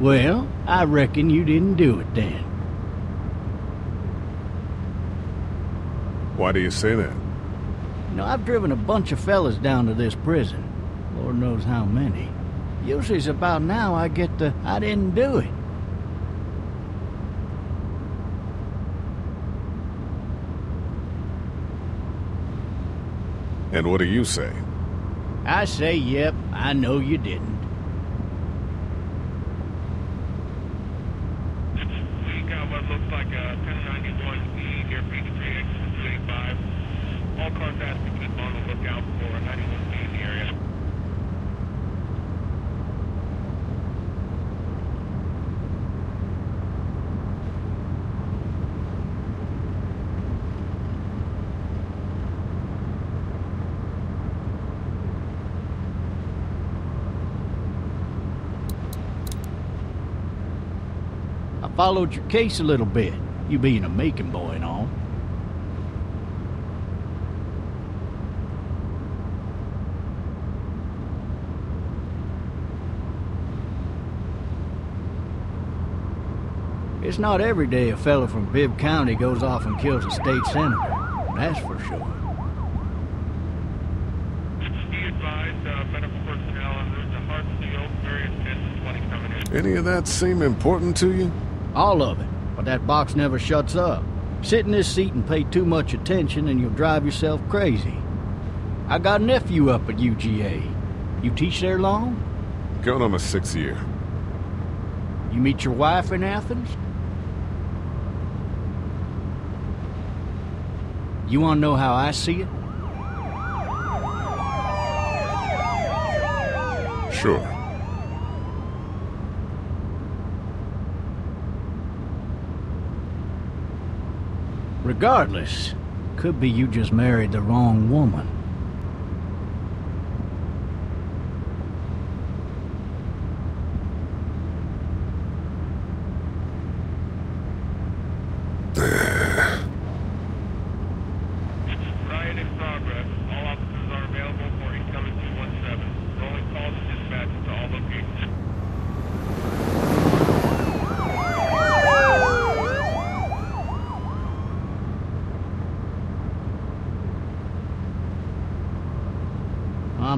Well, I reckon you didn't do it then. Why do you say that? You know, I've driven a bunch of fellas down to this prison. Lord knows how many. Usually it's about now I get the I didn't do it. And what do you say? I say, yep, I know you didn't. On the lookout for a 91B in the area. I followed your case a little bit, you being a Macon boy and all. It's not every day a fella from Bibb County goes off and kills a state senator. That's for sure. Be advised, uh, medical personnel en route to Hartsfield, various 10 20 coming in. Any of that seem important to you? All of it. But that box never shuts up. Sit in this seat and pay too much attention and you'll drive yourself crazy. I got a nephew up at UGA. You teach there long? Going on my sixth year. You meet your wife in Athens? You want to know how I see it? Sure. Regardless, could be you just married the wrong woman. Riot in progress. All officers are available for incoming 217. Rolling calls and dispatch to all locations. I'm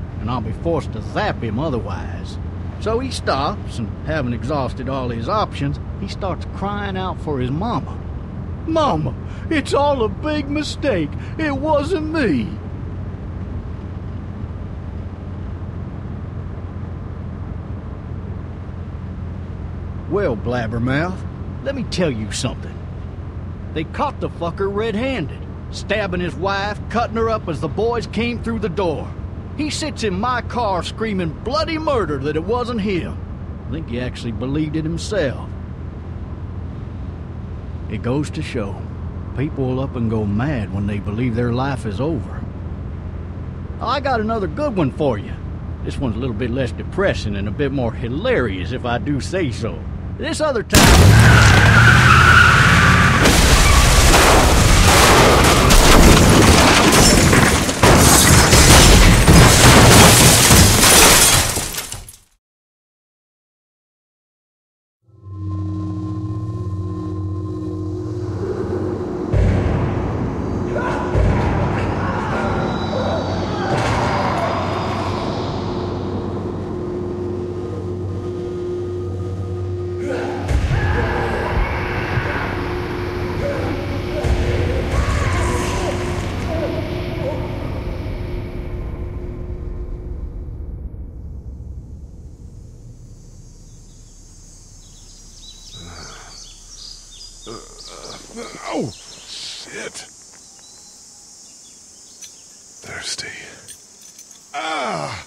and I'll be forced to zap him otherwise. So he stops, and having exhausted all his options, he starts crying out for his mama. Mama, it's all a big mistake. It wasn't me. Well, Blabbermouth, let me tell you something. They caught the fucker red-handed, stabbing his wife, cutting her up as the boys came through the door. He sits in my car screaming bloody murder that it wasn't him. I think he actually believed it himself. It goes to show, people will up and go mad when they believe their life is over. I got another good one for you. This one's a little bit less depressing and a bit more hilarious if I do say so. This other time... Oh, shit. Thirsty. Ah!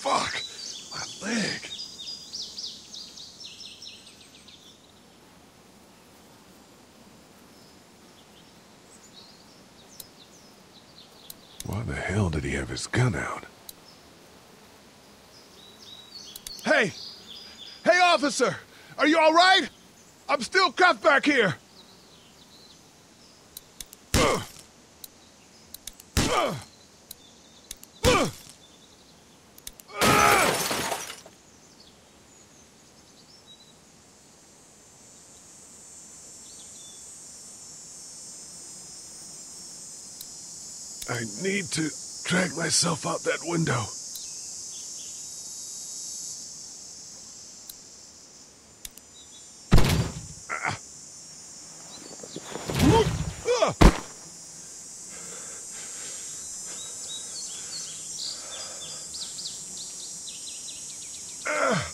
Fuck! My leg! Why the hell did he have his gun out? Hey! Hey, officer! Are you all right? I'm still cuffed back here! I need to drag myself out that window. Ugh.